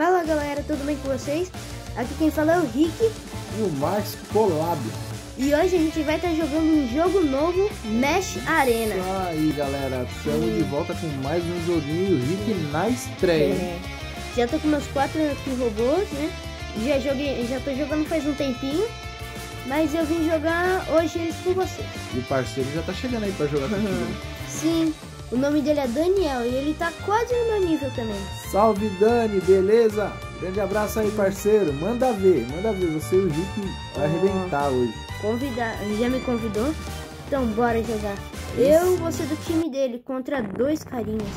Fala galera, tudo bem com vocês? Aqui quem fala é o Rick e o Max Collab. E hoje a gente vai estar tá jogando um jogo novo, Mesh Arena. Isso aí galera, estamos de volta com mais um joguinho Rick na estreia. É. Já tô com meus quatro aqui robôs, né? Já joguei, já tô jogando faz um tempinho. Mas eu vim jogar hoje eles com vocês. E o parceiro já tá chegando aí pra jogar uhum. contigo. Sim, o nome dele é Daniel e ele tá quase no meu nível também. Salve Dani, beleza? Grande abraço aí, parceiro. Manda ver, manda ver. Você e o Rick vai oh. arrebentar hoje. Convidar, já me convidou? Então bora jogar. Eu vou ser do time dele contra dois carinhas.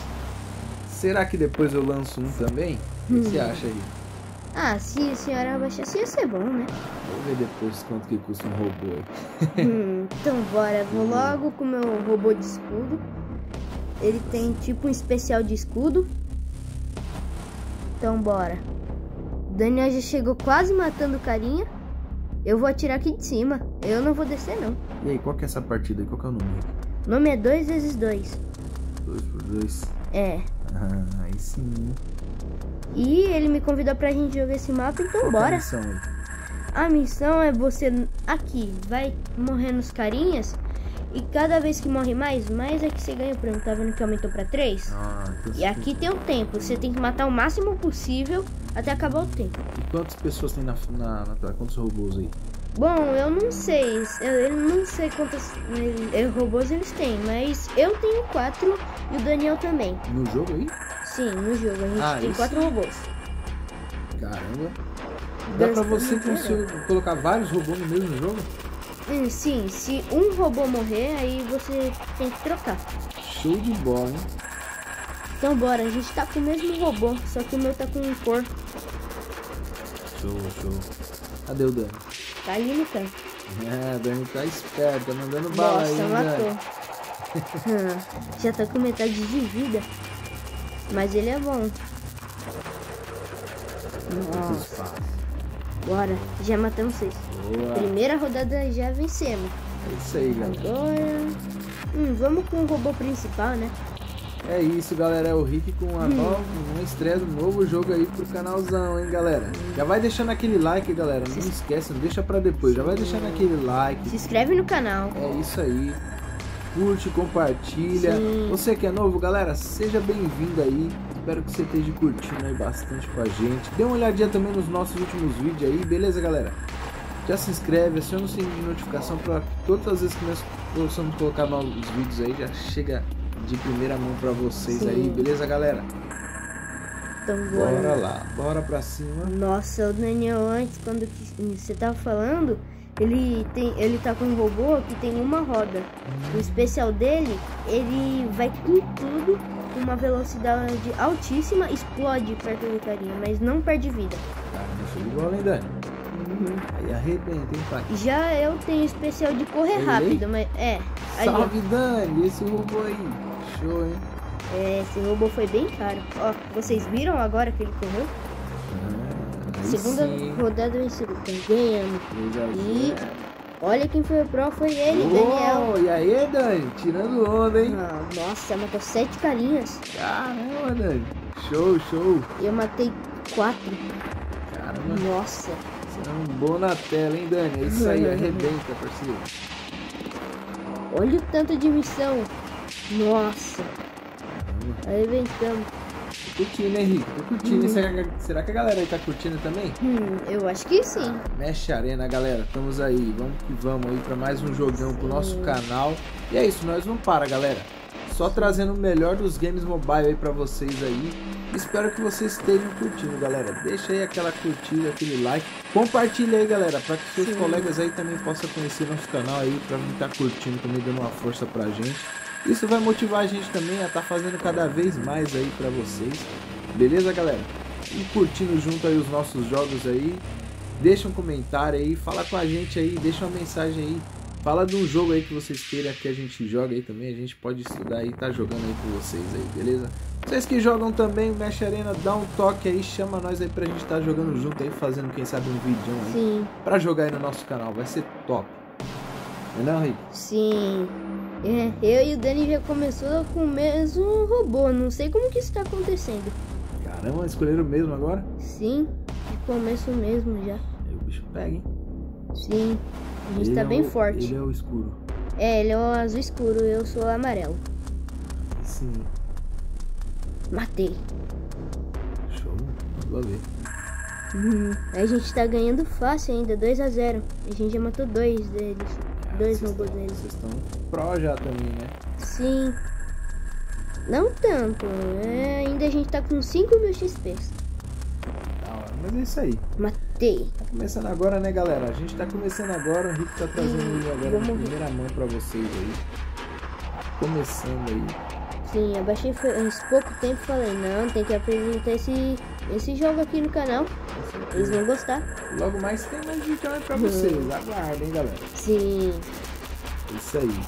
Será que depois eu lanço um também? O que você hum. acha aí? Ah, se a senhora baixasse ia ser bom, né? Vou ver depois quanto que custa um robô aí. hum, então bora, vou logo com o meu robô de escudo. Ele tem tipo um especial de escudo. Então bora. O Daniel já chegou quase matando o carinha. Eu vou atirar aqui de cima. Eu não vou descer não. E aí, qual que é essa partida aí? Qual que é o número? O nome é 2 vezes 2. 2 por 2? É. Ah, aí sim. E ele me convidou pra gente jogar esse mapa, então qual bora. É a missão? A missão é você aqui, vai morrer nos carinhas e cada vez que morre mais, mais é que você ganha o prêmio. Tá vendo que aumentou pra 3? Ah, e aqui tem o tempo. Você tem que matar o máximo possível até acabar o tempo. E quantas pessoas tem na, na, na Quantos robôs aí? Bom, eu não sei. Eu, eu não sei quantos robôs eles têm, mas eu tenho quatro e o Daniel também. No jogo aí? Sim, no jogo. A gente ah, tem quatro robôs. Caramba. Dá pra você colocar vários robôs no mesmo jogo? Hum, sim, se um robô morrer, aí você tem que trocar. Show de bola, hein? Então bora, a gente tá com o mesmo robô, só que o meu tá com cor. Show, show. Cadê o Dani? Tá ali no canto. É, o Dani tá esperto, tá mandando bala Nossa, aí, matou. Já tá com metade de vida. Mas ele é bom. Nossa. Bora, já matamos seis. Boa. Primeira rodada já vencemos. É isso aí, galera. Agora. Hum, vamos com o robô principal, né? É isso, galera. É o Rick com uma hum. nova, uma estreia do novo jogo aí pro canalzão, hein, galera? Já vai deixando aquele like, galera. Não Se... esquece, não deixa pra depois. Já vai deixando aquele like. Se inscreve no canal. É isso aí. Curte, compartilha. Sim. Você que é novo, galera, seja bem-vindo aí. Espero que você esteja curtindo aí bastante com a gente. Dê uma olhadinha também nos nossos últimos vídeos aí, beleza, galera? Já se inscreve, aciona o sininho de notificação para todas as vezes que nós possamos colocar novos vídeos aí, já chega de primeira mão para vocês Sim. aí, beleza, galera? Então bora. bora lá, bora pra cima. Nossa, o Daniel antes, quando você tava falando, ele tem, ele tá com um robô que tem uma roda. O especial dele, ele vai com tudo com uma velocidade altíssima, explode perto do carinha, mas não perde vida. De bola, hein, Dani? Uhum. Aí pai? Já eu tenho especial de correr Ei? rápido, mas é. Salve, Dani, esse robô aí. Show, hein? É, esse robô foi bem caro. Ó, vocês viram agora que ele correu? Ah, Segunda sim. rodada vencida. Ganhamos. E Olha quem foi o pro, foi ele, oh, Daniel. E aí, Dani? Tirando onda, hein? Ah, nossa, matou sete carinhas. Caramba, Dani. Show, show. Eu matei quatro. Caramba. Nossa. Você é um bom na tela, hein, Dani? É isso aí, arrebenta, parceiro. Olha o tanto de missão. Nossa. Arrebentamos curtindo, Henrique? Tô curtindo. Hum. Será, será, que a galera aí tá curtindo também? Hum, eu acho que sim. Mexe Arena, galera. Estamos aí. Vamos que vamos aí pra mais um jogão pro nosso canal. E é isso, nós não para, galera. Só trazendo o melhor dos games mobile aí pra vocês aí. Espero que vocês estejam curtindo, galera. Deixa aí aquela curtida, aquele like. Compartilha aí, galera, para que seus Sim. colegas aí também possam conhecer nosso canal aí, para mim estar tá curtindo também, dando uma força pra gente. Isso vai motivar a gente também a estar tá fazendo cada vez mais aí para vocês. Beleza, galera? E curtindo junto aí os nossos jogos aí. Deixa um comentário aí, fala com a gente aí, deixa uma mensagem aí. Fala de um jogo aí que vocês queiram que a gente joga aí também. A gente pode estudar e tá jogando aí com vocês aí, beleza? Vocês que jogam também Mesh Arena, dá um toque aí, chama nós aí pra gente estar tá jogando junto aí, fazendo quem sabe um vídeo aí. Sim. Pra jogar aí no nosso canal, vai ser top. Não é não, Rick? Sim. É, eu e o Dani já começou com o mesmo robô. Não sei como que isso tá acontecendo. Caramba, escolheram mesmo agora? Sim, de começo mesmo já. Aí o bicho pega, hein? Sim, a gente ele tá é bem o, forte. Ele é o escuro. É, ele é o azul escuro, eu sou o amarelo. Sim. Matei. Show. Vamos ver. Uhum. A gente tá ganhando fácil ainda, 2 a 0 A gente já matou dois deles. Dois robôs deles. Vocês estão pro já também, né? Sim. Não tanto. é, ainda a gente tá com 5 mil XP. Mas é isso aí. Matei. Tá começando agora, né, galera? A gente tá começando agora. O Rick tá trazendo ele agora morrer. primeira mão pra vocês aí. Começando aí. Sim, eu baixei faz pouco tempo e falei, não, tem que apresentar esse, esse jogo aqui no canal. Eles vão gostar. Logo mais tem mais vídeo aí pra vocês. Aguardem, galera. Sim. Isso aí.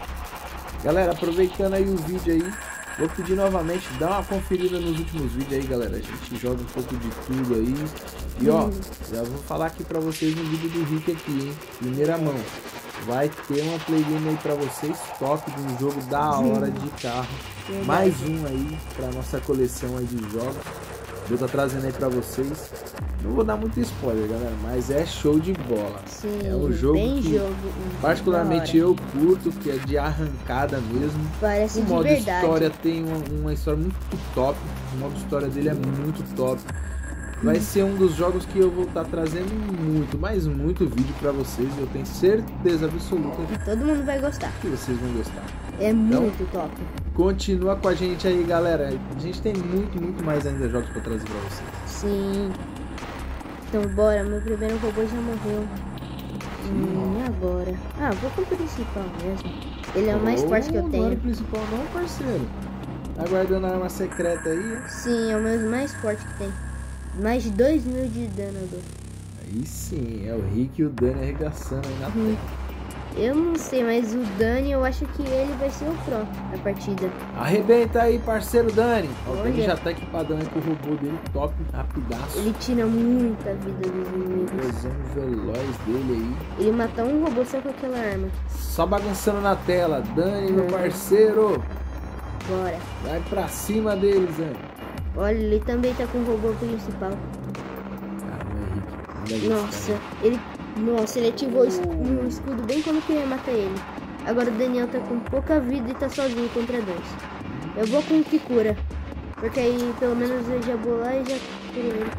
Galera, aproveitando aí o vídeo aí, vou pedir novamente, dá uma conferida nos últimos vídeos aí, galera. A gente joga um pouco de tudo aí. E ó, Hum. já vou falar aqui pra vocês no vídeo do Rick aqui, hein? Primeira mão. Vai ter uma playlist aí pra vocês, top de um jogo da hora de carro. Mais um aí pra nossa coleção aí de jogos. Eu tô trazendo aí pra vocês. Não vou dar muito spoiler, galera, mas é show de bola. Sim. É um jogo que jogo. Particularmente eu curto, que é de arrancada mesmo. Parece O de modo verdade. história tem uma, uma história muito top. O modo história dele é muito top. Vai ser um dos jogos que eu vou estar trazendo muito, mas muito vídeo pra vocês. Eu tenho certeza absoluta Todo mundo vai gostar. que vocês vão gostar. É muito top. Continua com a gente aí, galera. A gente tem muito, muito mais ainda jogos pra trazer pra vocês. Sim. Então bora, meu primeiro robô já morreu. Hum, e agora? Ah, vou com o principal mesmo. Ele é o mais Ô, forte que eu Não é o tenho. principal não, parceiro. Aguardando a arma secreta aí. Sim, é o meu mais forte que tem. Mais de 2 mil de dano dou. Aí sim, é o Rick e o Dani arregaçando aí na tela. Eu não sei, mas o Dani eu acho que ele vai ser o pro da partida. Arrebenta aí, parceiro Dani. O Dani já tá equipadão aí com o robô dele, top, rapidaço. Ele tira muita vida dos inimigos. Explosão veloz dele Ele mata um robô só com aquela arma. aí. Só bagunçando na tela. Dani, meu Hum. parceiro. Bora. Vai pra cima deles, Dani. Olha, ele também tá com o robô principal. Caramba, isso, Nossa, ele. Nossa, ele ativou um escudo bem quando queria matar ele. Agora o Daniel tá com pouca vida e tá sozinho contra dois. Eu vou com o que cura. Porque aí pelo menos eu já vou lá e já curo ele.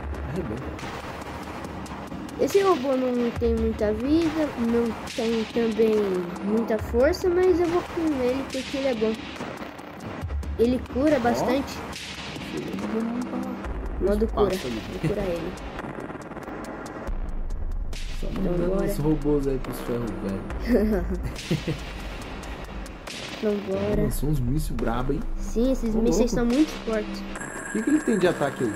Esse robô não tem muita vida, não tem também muita força, mas eu vou com ele porque ele é bom. Ele cura bastante. Chegando pro cura. Vou curar ele. Só Então, mandando bora. os robôs aí pros ferros velhos. Então bora. Lançou uns mísseis brabo, hein? Sim, esses Ô, mísseis são muito fortes. O que, que ele tem de ataque aí?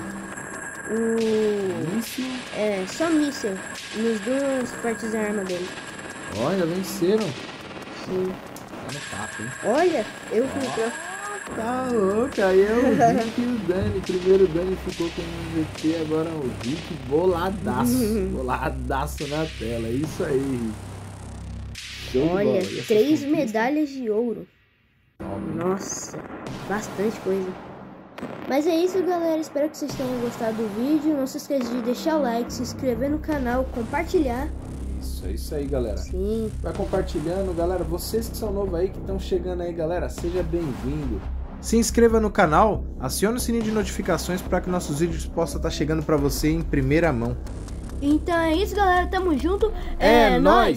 O. Míssil. É, só míssil. Nos duas partes da arma dele. Olha, venceram. Sim. Tá no papo, hein? Olha, eu fui. Tá louco, aí é o Rick e o Dani. Primeiro o Dani ficou com o MVP, agora o Rick boladaço. boladaço na tela. É isso aí, Rick. Show. Olha, três medalhas de ouro. Nossa, bastante coisa. Mas é isso, galera. Espero que vocês tenham gostado do vídeo. Não se esqueça de deixar o like, se inscrever no canal, compartilhar. Isso, é isso aí, galera. Sim. Vai compartilhando, galera. Vocês que são novos aí, que estão chegando aí, galera, seja bem-vindo. Se inscreva no canal, acione o sininho de notificações para que nossos vídeos possam estar chegando para você em primeira mão. Então é isso, galera. Tamo junto. É nóis!